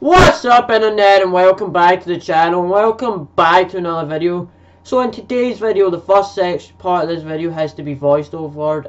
What's up internet and welcome back to the channel and welcome back to another video. So in today's video the first section part of this video has to be voiced over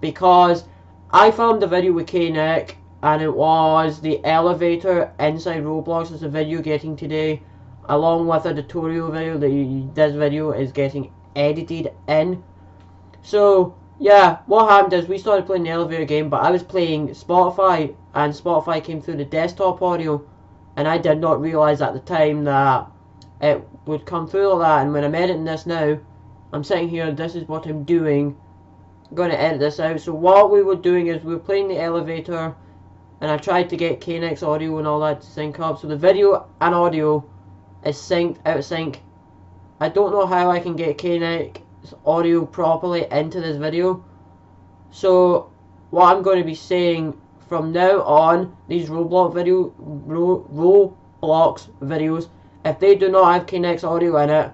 because I filmed a video with K-Nick and it was the elevator inside Roblox is the video getting today along with a tutorial video that this video is getting edited in. So yeah, what happened is we started playing the elevator game but I was playing Spotify and Spotify came through the desktop audio and I did not realise at the time that it would come through all that. And when I'm editing this now I'm sitting here this is what I'm doing. I'm going to edit this out. So what we were doing is we were playing the elevator and I tried to get Knick's audio and all that to sync up. So the video and audio is synced out of sync. I don't know how I can get Knick's audio properly into this video so what I'm going to be saying from now on, these Roblox video, Ro Roblox videos, if they do not have Knick's audio in it,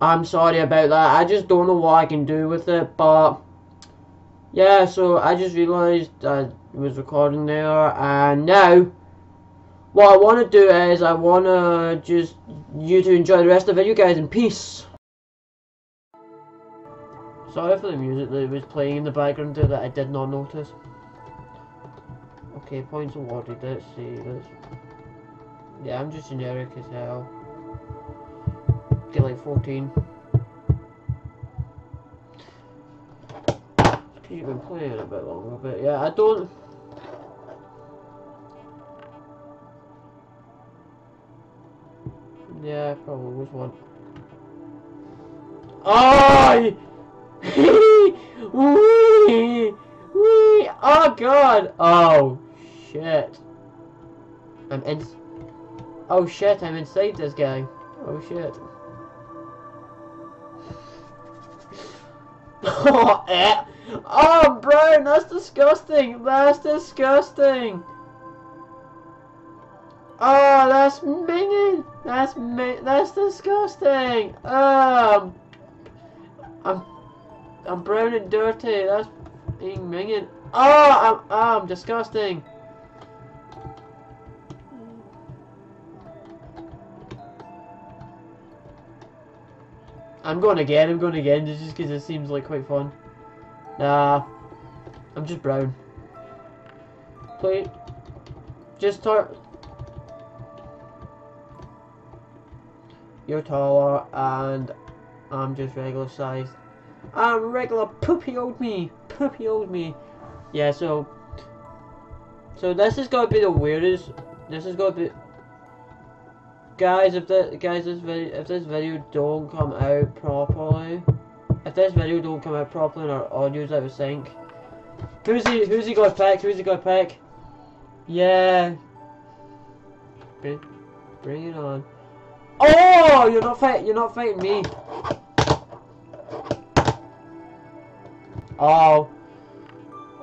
I'm sorry about that. I just don't know what I can do with it, but yeah, so I just realised I was recording there, and now what I want to do is I want to just you to enjoy the rest of the video, guys, and peace. Sorry for the music that was playing in the background there that I did not notice. Okay, points awarded, let's see, let's... Yeah, I'm just generic as hell. Get like 14. Keep been playing a bit longer, but yeah, I don't... Yeah, probably was one. Oh! Wee! Wee! Oh god! Oh shit. I'm in. Oh shit, I'm inside this guy. Oh shit. oh, eh. oh, Brian, that's disgusting. That's disgusting. Oh, that's minging. That's mi That's disgusting. Um, I'm, I'm brown and dirty. That's being minging. Oh, ah, I'm, oh, I'm disgusting. I'm going again, I'm going again, just because it seems like quite fun. Nah, I'm just brown. Play, just talk. You're taller, and I'm just regular sized. I'm regular poopy old me, poopy old me. Yeah, so, so this is gonna be the weirdest. This is gonna be guys, if the guys this video if this video don't come out properly, if this video don't come out properly and our audio's out of sync, who's he? Who's he gonna pick? Who's he gonna pick? Yeah. Bring, bring it on. Oh, you're not fight. You're not fighting me. Oh.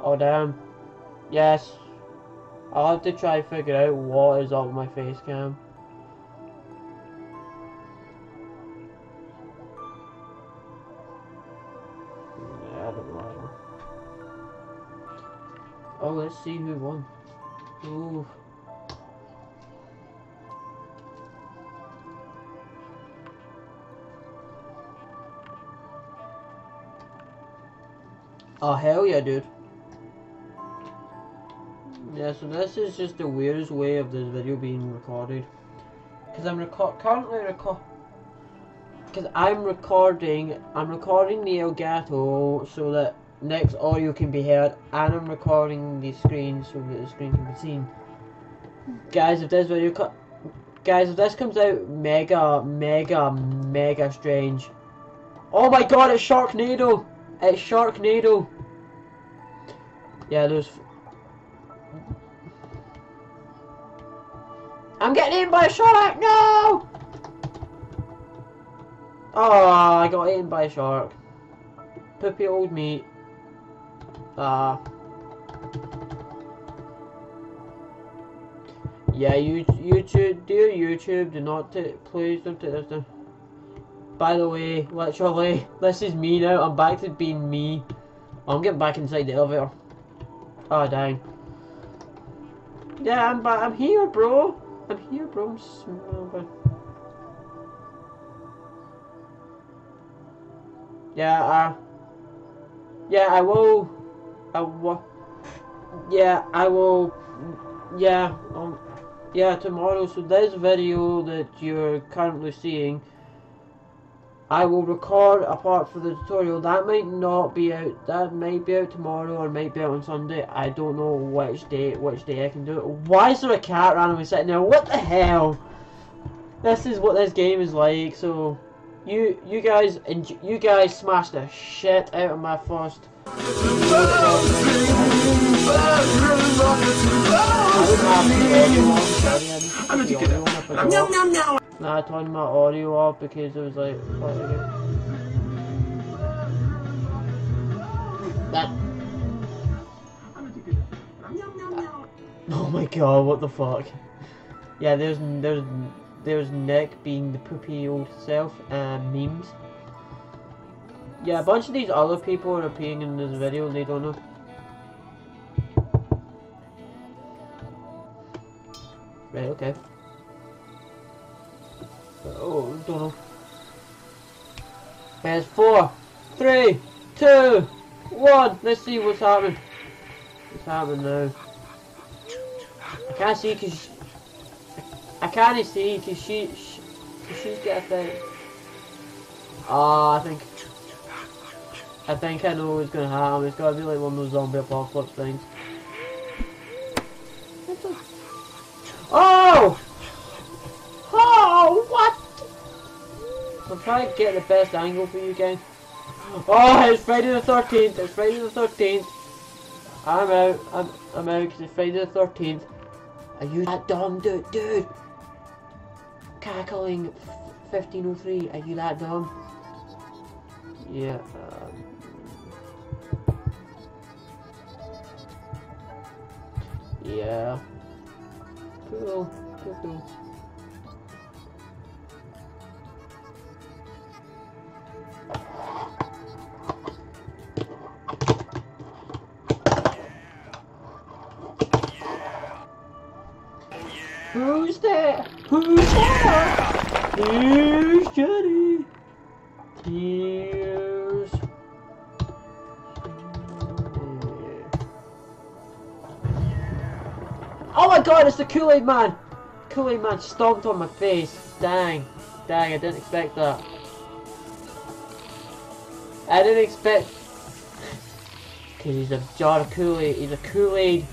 Oh damn. Yes. I'll have to try and figure out what is on my face cam. Oh, let's see who won. Ooh. Oh, hell yeah, dude. Yeah, so this is just the weirdest way of this video being recorded. Because I'm record currently record because I'm recording I'm recording the Elgato so that Knick's audio can be heard and I'm recording the screen so that the screen can be seen. Guys, if this video guys, if this comes out mega, mega, mega strange. Oh my god, it's Sharknado! It's Sharknado! Yeah, there's... I'm getting eaten by a shark! No! Oh, I got eaten by a shark. Poopy old meat. Uh, yeah, you, YouTube, dear YouTube, do not take, please don't take this down. By the way, literally, this is me now. I'm back to being me. I'm getting back inside the elevator. Oh, dang. Yeah, I'm back. I'm here, bro. I'm here, bro. I'm smelling. Yeah, uh, yeah, I will. I will. Yeah, I will. Yeah, um, yeah, tomorrow. So this video that you're currently seeing, I will record a part for the tutorial. That might not be out. That might be out tomorrow or might be out on Sunday. I don't know which day, which day I can do it. Why is there a cat randomly sitting there? What the hell? This is what this game is like. So. You you guys and you guys smashed the shit out of my first. Nah, I turned my audio off because it was like that. Oh my god! What the fuck? Yeah, there's there's there's Nick being the poopy old self and memes. Yeah, a bunch of these other people are appearing in this video, they don't know. Right, okay. Oh, don't know. There's four, three, two, one. Let's see what's happening. What's happening now? I can't see because I can't see because she, she, she's got a thing. Ah, uh, I think, I think I know what's gonna happen. It's gotta be like one of those zombie apocalypse things. Trying to get the best angle for you guys. Oh, it's Friday the 13th. It's Friday the 13th. I'm out. I'm, I'm out because it's Friday the 13th. Are you that dumb, dude? Dude! cackling 1503. Are you that dumb? Yeah. Um, yeah. Cool. Cool. Cool. Here's Jenny. Here's. Oh my god, it's the Kool-Aid Man! Kool-Aid Man stomped on my face. Dang. Dang, I didn't expect that. I didn't expect... Because he's a jar of Kool-Aid. He's a Kool-Aid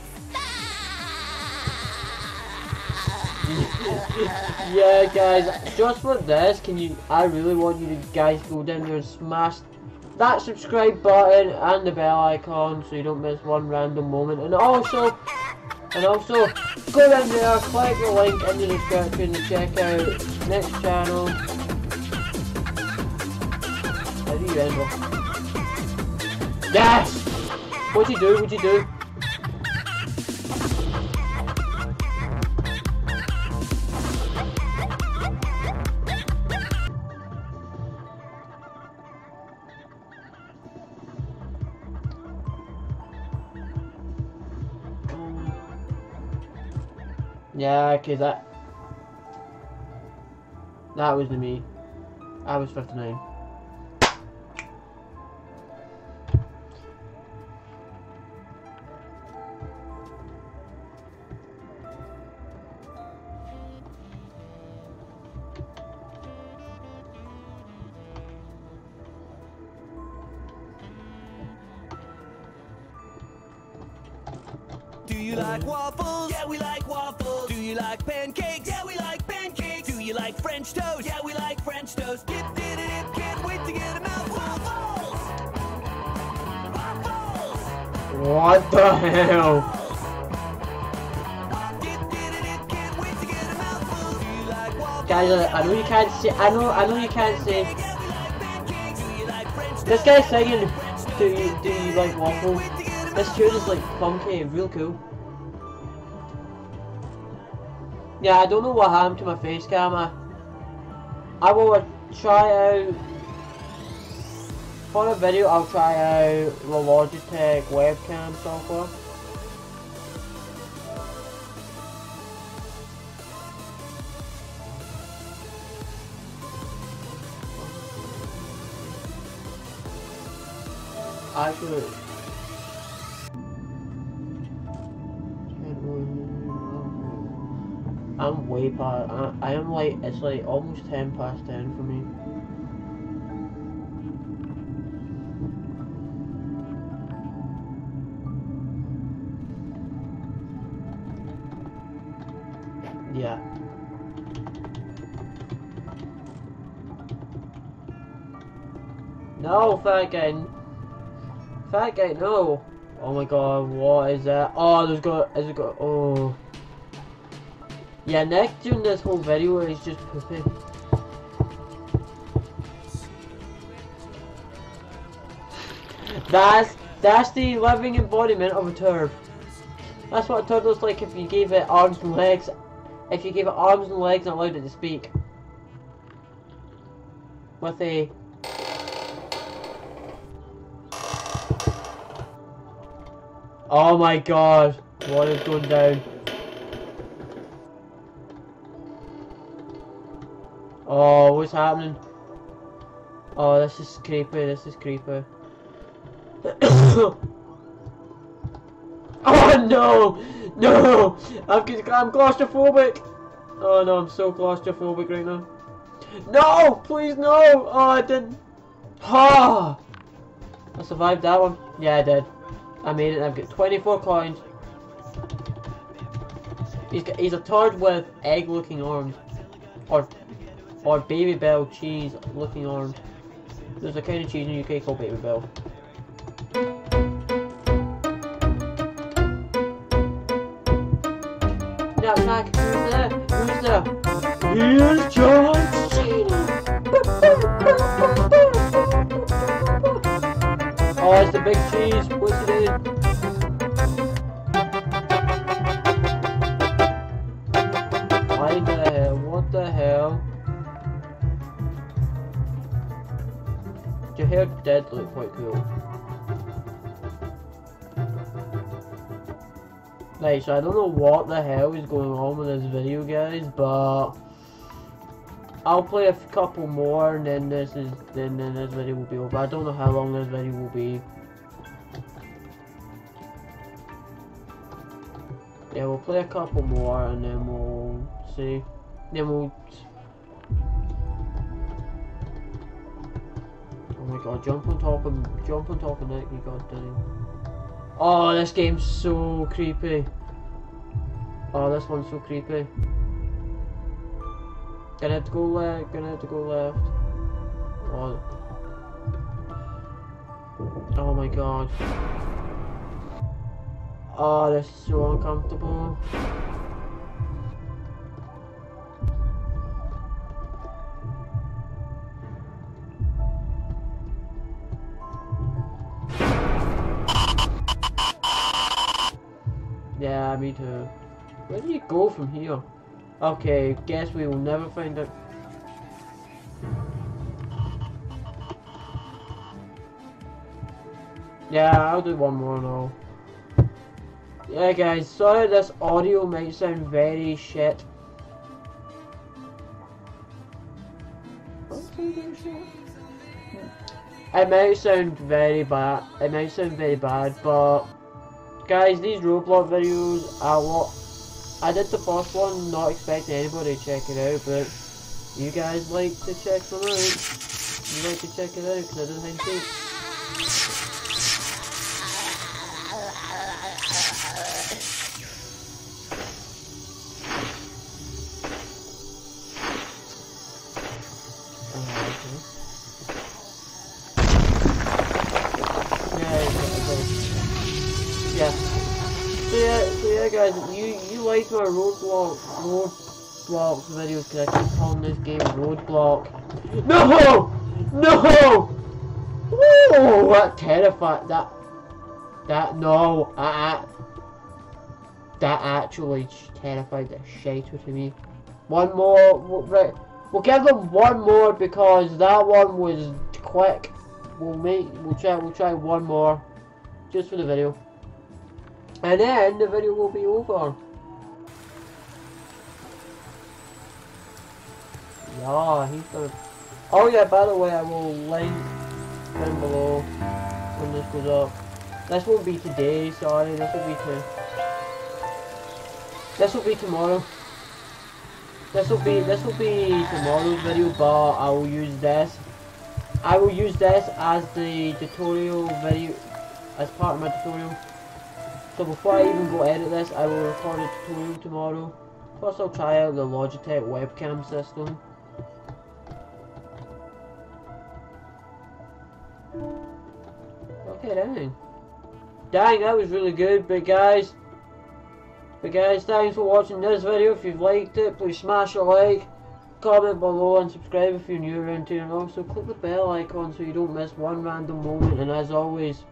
yeah, guys, just for this, can you? I really want you to guys go down there and smash that subscribe button and the bell icon so you don't miss one random moment. And also, and also, go down there, click the link in the description to check out Knick's channel. How do you end Yes! What'd you do? What'd you do? Yeah, cause that that was the me. I was 59. Do you like waffles? Yeah, we like waffles. Do you like pancakes? Yeah, we like pancakes. Do you like French toast? Yeah, we like French toast. Dip, dip, dip, can't wait to get them out. Waffles! Waffles! What the hell? Guys, uh, I know you can't see. I know. I know you can't see. This guy's singing. Do you do you like waffles? This tune is like funky, and real cool. Yeah, I don't know what happened to my face camera. I will uh, try out for a video. I'll try out the Logitech webcam software. Actually, way past. I, I am like it's like almost ten past ten for me. Yeah. No, fat guy. Fat guy, no. Oh my god, what is that? Oh, there's got, is it got, oh. Yeah, doing this whole video is just poopy. That's, that's the living embodiment of a turd. That's what a turd looks like if you gave it arms and legs. If you gave it arms and legs and allowed it to speak. With a Oh my god, what is going down? Oh, what's happening? Oh, this is creepy, this is creepy. oh no! No! I'm, I'm claustrophobic! Oh no, I'm so claustrophobic right now. No! Please no! Oh, I didn't. Ha! Oh, I survived that one. Yeah, I did. I made it. I've got 24 coins. He's got, he's a turd with egg-looking arms, or or Babybel cheese looking arms. There's a kind of cheese in the UK called Babybel. Now, Zach, who's there? Who's there? Here's John Cena. Oh, it's the big cheese. What's it in? Hair did look quite cool. Right, so I don't know what the hell is going on with this video, guys, but I'll play a couple more, and then this is then then this video will be over. I don't know how long this video will be. Yeah, we'll play a couple more, and then we'll see. Then we'll. Oh my god! Jump on top of jump on top of Nick, you goddamn. Oh, this game's so creepy. Oh, this one's so creepy. Gonna have to go left, gonna have to go left. Oh. Oh my god. Oh, this is so uncomfortable. Go from here? Okay, guess we will never find out. Yeah, I'll do one more now. Yeah guys, sorry this audio might sound very shit. It might sound very bad. It might sound very bad, but guys, these Roblox videos are what I did the first one, not expecting anybody to check it out, but you guys like to check them out. You like to check it out because I don't think roadblock videos because I keep calling this game roadblock. No! No! Whoa! That terrified that that no uh, that actually terrified the shit out of me. One more right We'll give them one more because that one was quick. We'll make we'll try we'll try one more just for the video. And then the video will be over. Yeah, he's Oh yeah, by the way I will link down below when this goes up. This won't be today, sorry, this will be to This will be tomorrow. This will be this will be tomorrow's video, but I will use this. I will use this as the tutorial video, as part of my tutorial. So before I even go edit this, I will record a tutorial tomorrow. First I'll try out the Logitech webcam system. Okay, dang. Dang, that was really good, but guys, but guys, thanks for watching this video. If you've liked it, please smash a like, comment below and subscribe if you're new around here. And also click the bell icon so you don't miss one random moment. And as always,